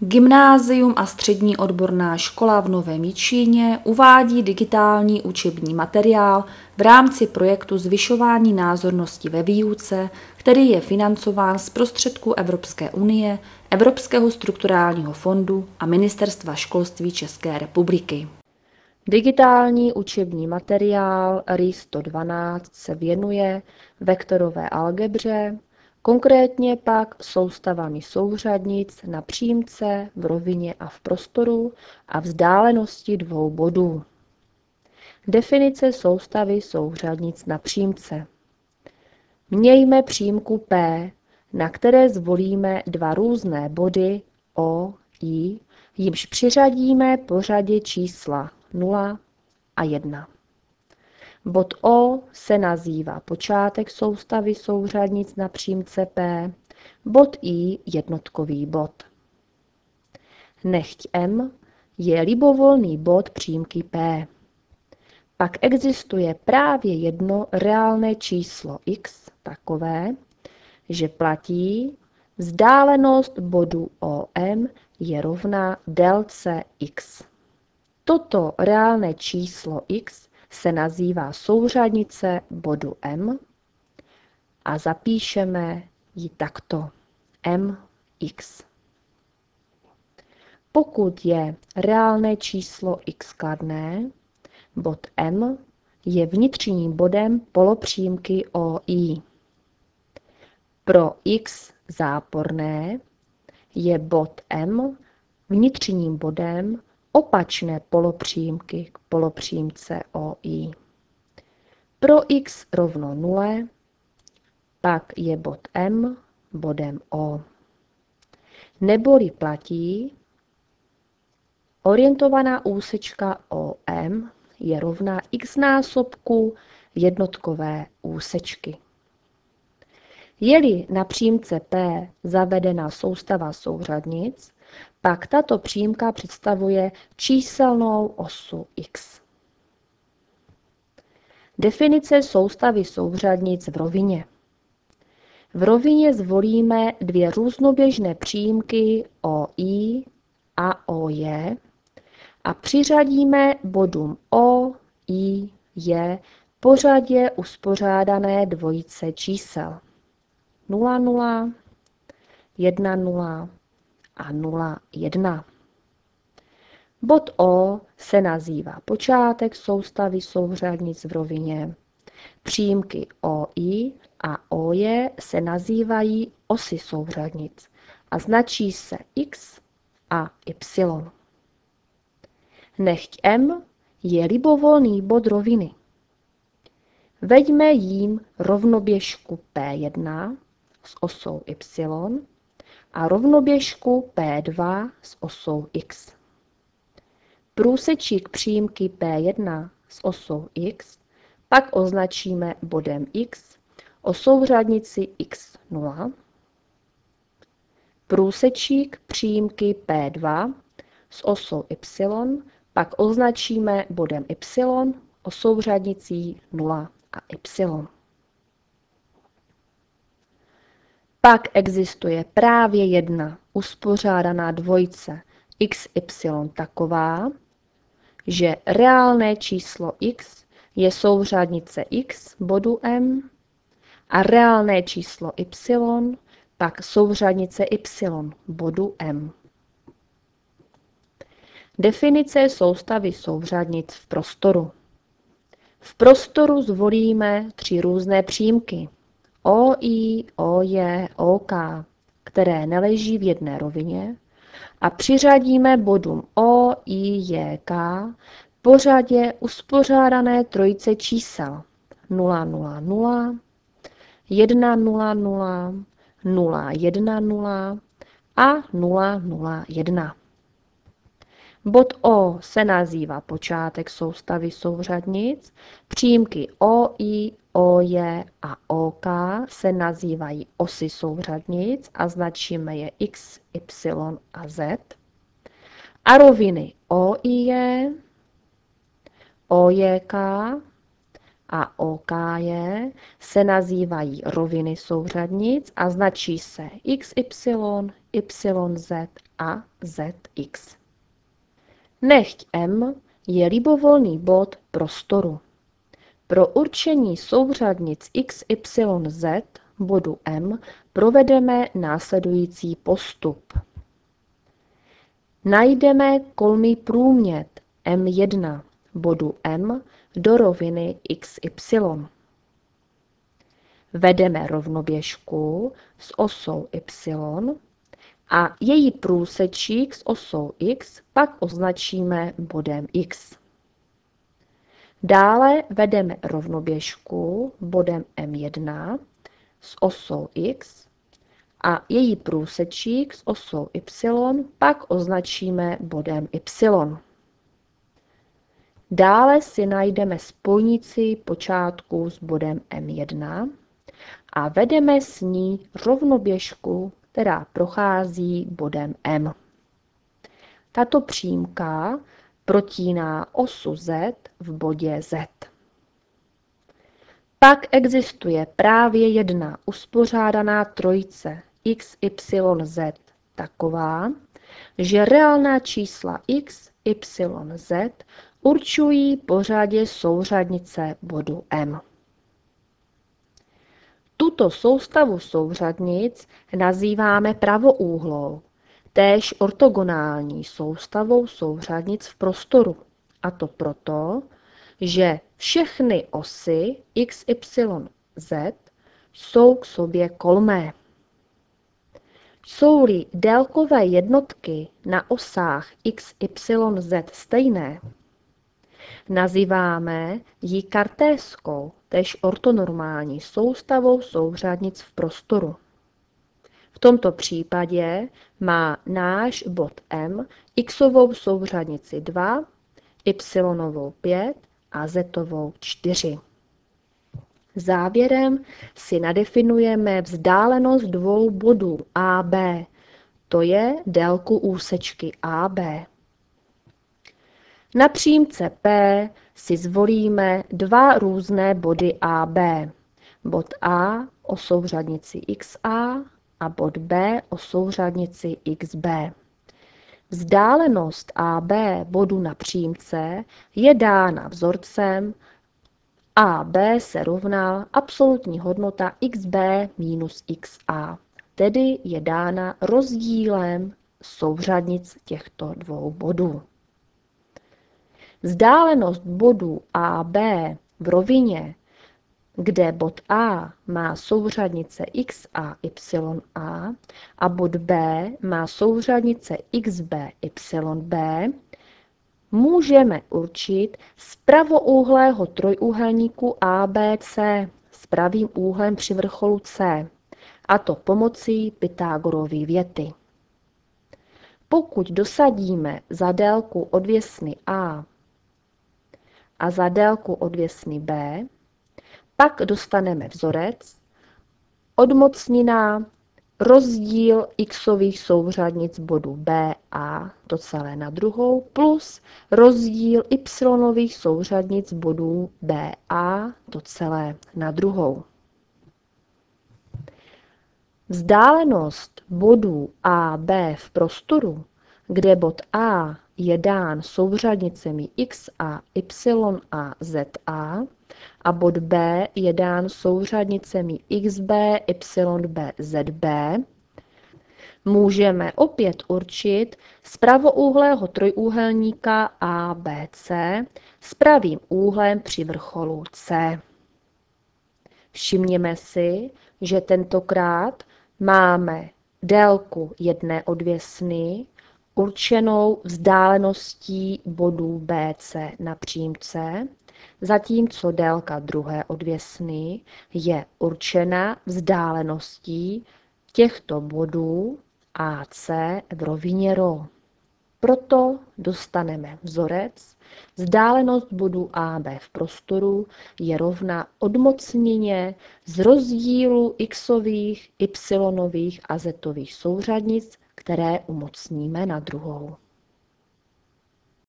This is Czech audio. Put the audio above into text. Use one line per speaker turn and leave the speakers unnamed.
Gymnázium a střední odborná škola v Novém Jičíně uvádí digitální učební materiál v rámci projektu Zvyšování názornosti ve výuce, který je financován z prostředků Evropské unie, Evropského strukturálního fondu a Ministerstva školství České republiky.
Digitální učební materiál RIS 112 se věnuje vektorové algebře, Konkrétně pak soustavami souřadnic na přímce, v rovině a v prostoru a vzdálenosti dvou bodů. Definice soustavy souřadnic na přímce. Mějme přímku P, na které zvolíme dva různé body O, I, jimž přiřadíme pořadě čísla 0 a 1. Bod O se nazývá počátek soustavy souřadnic na přímce P, bod I jednotkový bod. Nechť M je libovolný bod přímky P. Pak existuje právě jedno reálné číslo x takové, že platí vzdálenost bodu OM je rovná délce x. Toto reálné číslo x se nazývá souřadnice bodu M a zapíšeme ji takto mx. Pokud je reálné číslo x kladné, bod M je vnitřním bodem polopřímky OI. Pro x záporné je bod M vnitřním bodem opačné polopřímky k polopřímce OI. Pro x rovno 0, pak je bod M bodem O. Neboli platí, orientovaná úsečka OM je rovná x násobku jednotkové úsečky. Je-li na přímce P zavedena soustava souřadnic, pak tato přímka představuje číselnou osu x. Definice soustavy souřadnic v rovině. V rovině zvolíme dvě různoběžné přímky OI a OJ a přiřadíme bodům O, I, J pořadě uspořádané dvojice čísel 0, 0, 1, 0, a 0,1. Bod O se nazývá počátek soustavy souřadnic v rovině. Přímky OI a OJ se nazývají osy souřadnic a značí se X a Y. Nechť M je libovolný bod roviny. Veďme jím rovnoběžku P1 s osou Y a rovnoběžku P2 s osou x. Průsečík přímky P1 s osou x pak označíme bodem x o souřadnici x0. Průsečík přímky P2 s osou y pak označíme bodem y o souřadnicí 0 a y. Pak existuje právě jedna uspořádaná dvojice xy taková, že reálné číslo x je souřadnice x bodu m a reálné číslo y pak souřadnice y bodu m. Definice soustavy souřadnic v prostoru. V prostoru zvolíme tři různé přímky. OI, OJ, OK, které neleží v jedné rovině a přiřadíme bodům O, I, J, K pořadě uspořádané trojice čísel 0, 0, 0, 1, 0, 0, 0, 1, 0 a 0, 0, 1. Bod O se nazývá počátek soustavy souřadnic, přímky OI, OJ a OK se nazývají osy souřadnic a značíme je X, Y a Z. A roviny OIJ, OJK a OKJ se nazývají roviny souřadnic a značí se XY, YZ a zx. Nechť M je libovolný bod prostoru. Pro určení souřadnic x, y, z bodu M provedeme následující postup. Najdeme kolmý průmět M1 bodu M do roviny XY. Vedeme rovnoběžku s osou Y a její průsečík s osou X pak označíme bodem X. Dále vedeme rovnoběžku bodem M1 s osou X a její průsečík s osou Y pak označíme bodem Y. Dále si najdeme spojnici počátku s bodem M1 a vedeme s ní rovnoběžku, která prochází bodem M. Tato přímka protíná osu Z v bodě Z. Pak existuje právě jedna uspořádaná trojice x, y, z taková, že reálná čísla x, y, z určují pořadě souřadnice bodu M. Tuto soustavu souřadnic nazýváme pravoúhlou, též ortogonální soustavou souřadnic v prostoru. A to proto, že všechny osy x, y, z jsou k sobě kolmé. Jsou-li délkové jednotky na osách x, y, z stejné, nazýváme ji kartéskou, tež ortonormální soustavou souřadnic v prostoru. V tomto případě má náš bod M xovou souřadnici 2, y 5 a zetovou 4. Závěrem si nadefinujeme vzdálenost dvou bodů AB, to je délku úsečky AB. Na přímce P si zvolíme dva různé body AB. Bod A o souřadnici XA a bod B o souřadnici XB. Vzdálenost AB bodu na přímce je dána vzorcem AB se rovná absolutní hodnota xb minus xa, tedy je dána rozdílem souřadnic těchto dvou bodů. Vzdálenost bodů AB v rovině, kde bod A má souřadnice x a y a a bod B má souřadnice xb yb, můžeme určit z pravoúhlého trojúhelníku ABC s pravým úhlem při vrcholu C, a to pomocí Pythagorovy věty. Pokud dosadíme za délku odvěsny A a za délku odvěsny B, pak dostaneme vzorec, odmocnina rozdíl xových souřadnic bodu B a to celé na druhou plus rozdíl y souřadnic bodů B a to celé na druhou. Vzdálenost bodů A, B v prostoru, kde bod A je dán souřadnicemi x a y a z a, a bod B je dán souřadnicemi xb, yb, zb, můžeme opět určit z pravoúhlého trojúhelníka ABC s pravým úhlem při vrcholu C. Všimněme si, že tentokrát máme délku jedné odvěsny určenou vzdáleností bodů BC na přímce, zatímco délka druhé odvěsny je určena vzdáleností těchto bodů AC v rovině ρ. Proto dostaneme vzorec, vzdálenost bodu AB v prostoru je rovna odmocnině z rozdílu xových, y a zetových souřadnic, které umocníme na druhou.